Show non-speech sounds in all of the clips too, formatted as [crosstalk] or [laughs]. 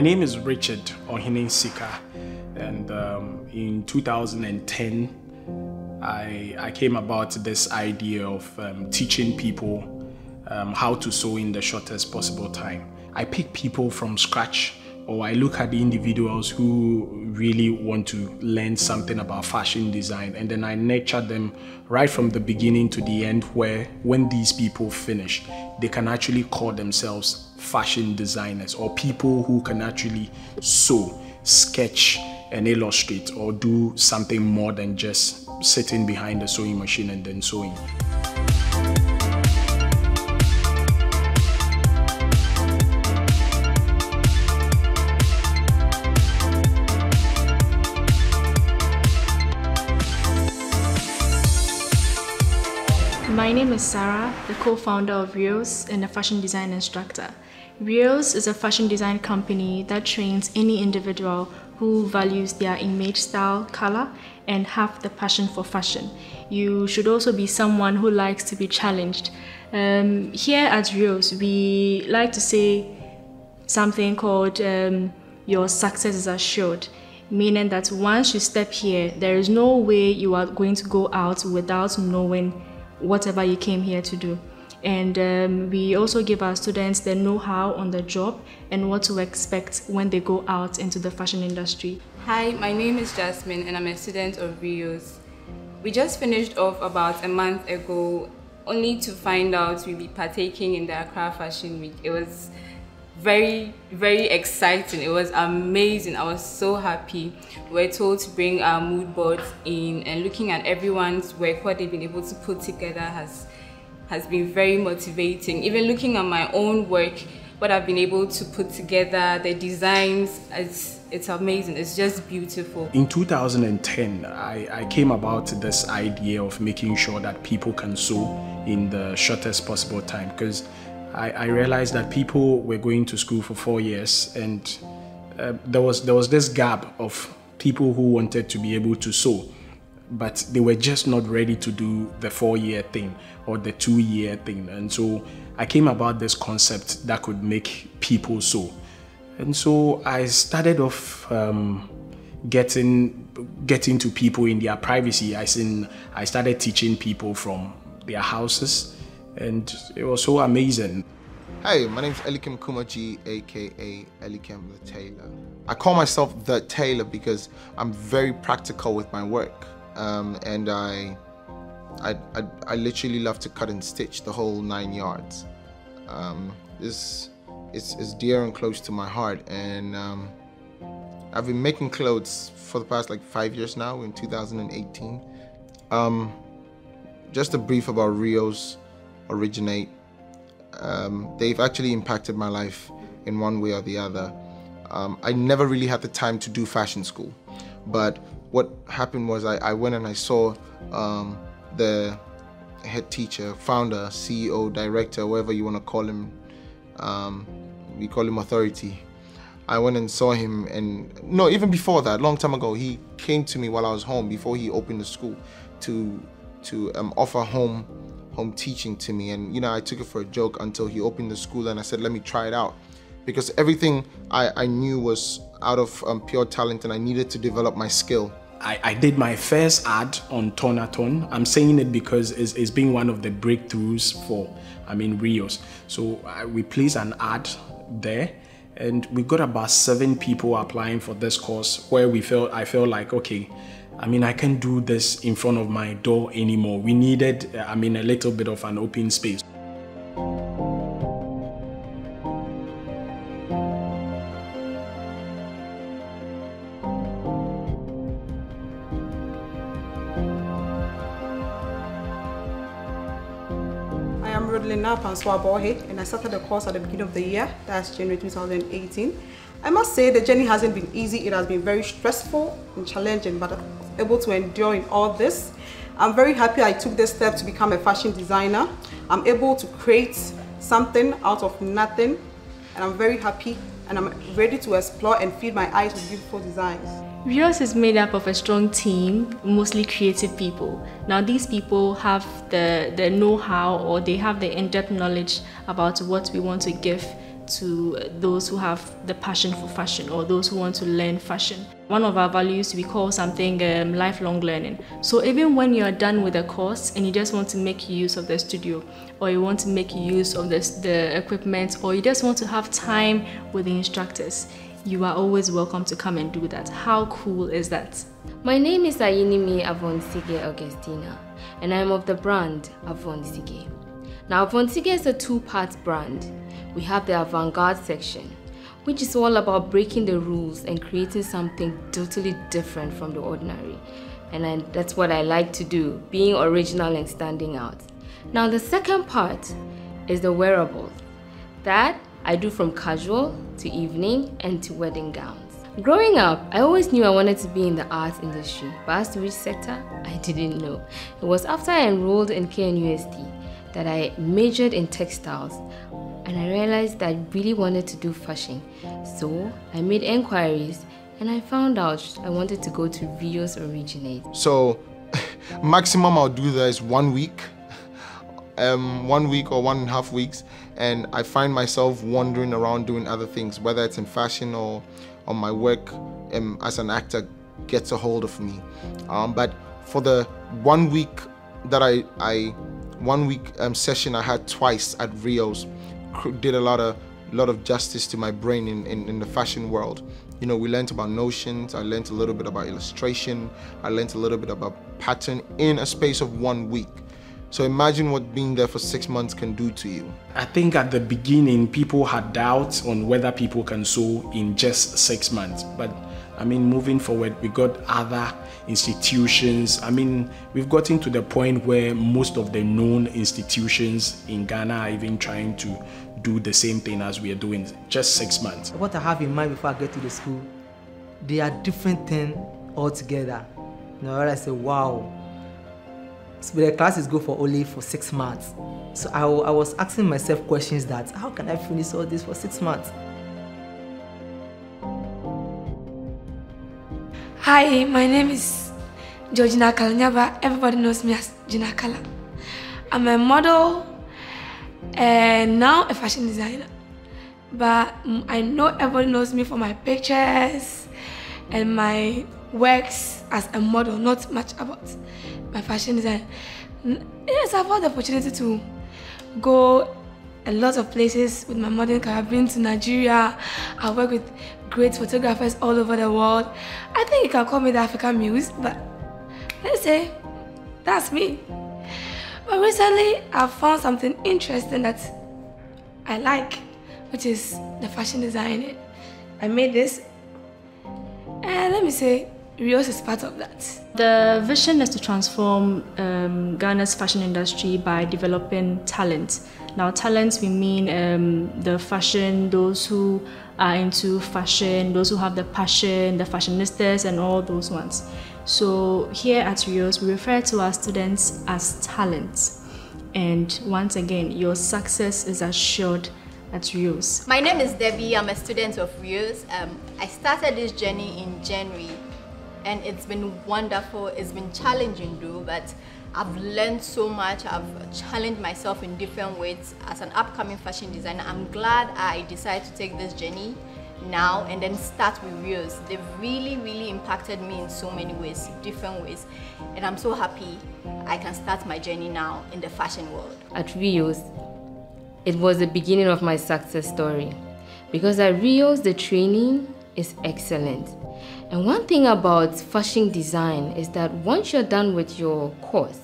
My name is Richard Ohene Sika, and um, in 2010, I, I came about this idea of um, teaching people um, how to sew in the shortest possible time. I pick people from scratch or I look at the individuals who really want to learn something about fashion design and then I nurture them right from the beginning to the end where when these people finish they can actually call themselves fashion designers or people who can actually sew, sketch and illustrate or do something more than just sitting behind the sewing machine and then sewing. My name is Sarah, the co-founder of Riohs and a fashion design instructor. Riohs is a fashion design company that trains any individual who values their image, style, color, and have the passion for fashion. You should also be someone who likes to be challenged. Um, here at Riohs, we like to say something called um, your success is assured meaning that once you step here, there is no way you are going to go out without knowing whatever you came here to do. And um, we also give our students the know-how on the job and what to expect when they go out into the fashion industry. Hi, my name is Jasmine and I'm a student of Riohs. We just finished off about a month ago only to find out we'll be partaking in the Accra Fashion Week. It was very very exciting. It was amazing. I was so happy. We are told to bring our mood boards in and looking at everyone's work what they've been able to put together has has been very motivating. Even looking at my own work what i've been able to put together the designs it's it's amazing. It's just beautiful. In 2010 I, I came about this idea of making sure that people can sew in the shortest possible time because I, I realized that people were going to school for four years and uh, there was there was this gap of people who wanted to be able to sew but they were just not ready to do the four year thing or the two year thing. And so i came about this concept that could make people sew. And so i started off um, getting getting to people in their privacy i seen i started teaching people from their houses and it was so amazing. Hey, my name is Elikim Kumaji, aka Elikim the Tailor. I call myself the tailor because I'm very practical with my work, um, and I, I, I, I, literally love to cut and stitch the whole nine yards. Um, this is, is dear and close to my heart, and um, I've been making clothes for the past like five years now. In 2018, um, just a brief about Riohs originate. Um, they've actually impacted my life in one way or the other. Um, I never really had the time to do fashion school, but what happened was I, I went and I saw um, the head teacher, founder, CEO, director, whatever you want to call him. Um, we call him authority. I went and saw him, and no, even before that, long time ago, he came to me while I was home before he opened the school to to um, offer home home teaching to me. And, you know, I took it for a joke until he opened the school and I said, let me try it out. Because everything I, I knew was out of um, pure talent and I needed to develop my skill. I, I did my first ad on Tonaton. I'm saying it because it's, it's been one of the breakthroughs for, I mean, Riohs. So uh, we placed an ad there and we got about seven people applying for this course where we felt, I felt like, okay, I mean, I can't do this in front of my door anymore. We needed, I mean, a little bit of an open space. I am Rodlina Panswa and I started the course at the beginning of the year, that's January 2018. I must say the journey hasn't been easy. It has been very stressful and challenging, but able to endure in all this. I'm very happy I took this step to become a fashion designer. I'm able to create something out of nothing, and I'm very happy and I'm ready to explore and feed my eyes with beautiful designs. Riohs is made up of a strong team, mostly creative people. Now these people have the, the know-how or they have the in-depth knowledge about what we want to give to those who have the passion for fashion or those who want to learn fashion. One of our values we call something um, lifelong learning. So even when you are done with a course and you just want to make use of the studio or you want to make use of this, the equipment or you just want to have time with the instructors, you are always welcome to come and do that. How cool is that? My name is Ayinimi Avonsige Augustina and I'm of the brand Avonsige. Now, Avonsige is a two-part brand. We have the avant-garde section, which is all about breaking the rules and creating something totally different from the ordinary. And I, that's what I like to do, being original and standing out. Now, the second part is the wearables. That I do from casual to evening and to wedding gowns. Growing up, I always knew I wanted to be in the arts industry, but as to which sector, I didn't know. It was after I enrolled in KNUST that I majored in textiles and I realized that I really wanted to do fashion. So I made inquiries and I found out I wanted to go to Riohs Originate. So [laughs] maximum I'll do there is one week, [laughs] um, one week or one and a half weeks, and I find myself wandering around doing other things, whether it's in fashion or on my work um, as an actor gets a hold of me. Um, but for the one week that I, I one week um, session I had twice at Riohs did a lot of lot of justice to my brain in, in, in, the fashion world. You know, we learned about notions, I learned a little bit about illustration, I learned a little bit about pattern in a space of one week. So imagine what being there for six months can do to you. I think at the beginning, people had doubts on whether people can sew in just six months. But I mean, moving forward, we got other institutions. I mean, we've gotten to the point where most of the known institutions in Ghana are even trying to do the same thing as we are doing just six months. What I have in mind before I get to the school, they are different things altogether. Know, I say, wow. So the classes go for only for six months. So I, I was asking myself questions that, how can I finish all this for six months? Hi, my name is Georgina Kalanyaba. Everybody knows me as Gina Kala. I'm a model and now a fashion designer. But I know everybody knows me for my pictures and my works as a model, not much about my fashion design. Yes, I've had the opportunity to go a lot of places with my modeling career. I've been to Nigeria. I work with great photographers all over the world. I think you can call me the African muse, but let's say that's me. But recently, I've found something interesting that I like, which is the fashion design. I made this, and let me say, Riohs is part of that. The vision is to transform um, Ghana's fashion industry by developing talent. Now, talent, we mean um, the fashion, those who are into fashion, those who have the passion, the fashionistas, and all those ones. So, here at Riohs, we refer to our students as talents. And once again, your success is assured at Riohs. My name is Debbie. I'm a student of Riohs. Um, I started this journey in January, and it's been wonderful. It's been challenging, though, but I've learned so much. I've challenged myself in different ways as an upcoming fashion designer. I'm glad I decided to take this journey now and then start with Riohs. They've really, really impacted me in so many ways, different ways. And I'm so happy I can start my journey now in the fashion world. At Riohs, it was the beginning of my success story. Because at Riohs, the training is excellent. And one thing about fashion design is that once you're done with your course,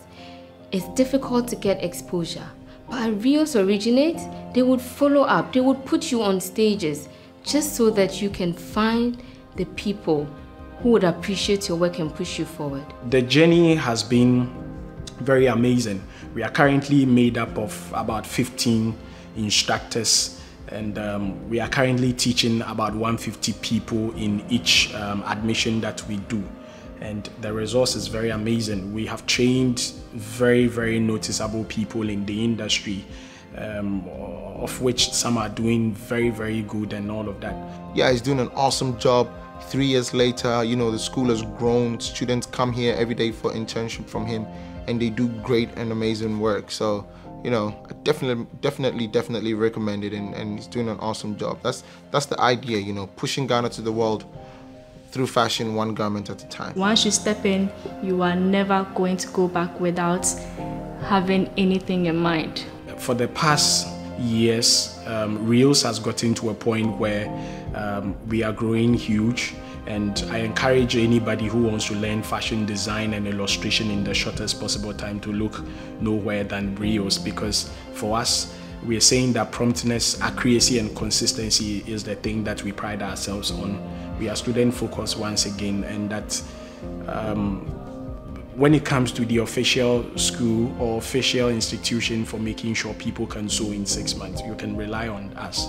it's difficult to get exposure. But at Riohs Originate, they would follow up, they would put you on stages just so that you can find the people who would appreciate your work and push you forward. The journey has been very amazing. We are currently made up of about 15 instructors and um, we are currently teaching about 150 people in each um, admission that we do. And the resource is very amazing. We have trained very very noticeable people in the industry um, of which some are doing very very good and all of that. Yeah he's doing an awesome job. Three years later you know the school has grown. Students come here every day for internship from him and they do great and amazing work. So you know, I definitely, definitely, definitely recommend it, and, and he's doing an awesome job. That's that's the idea, you know, pushing Ghana to the world through fashion, one garment at a time. Once you step in, you are never going to go back without having anything in mind. For the past years, um, Riohs has gotten to a point where um, we are growing huge and I encourage anybody who wants to learn fashion design and illustration in the shortest possible time to look nowhere than Riohs because for us, we are saying that promptness, accuracy, and consistency is the thing that we pride ourselves on. We are student focused once again, and that um, when it comes to the official school or official institution for making sure people can sew in six months, you can rely on us.